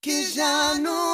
que ya no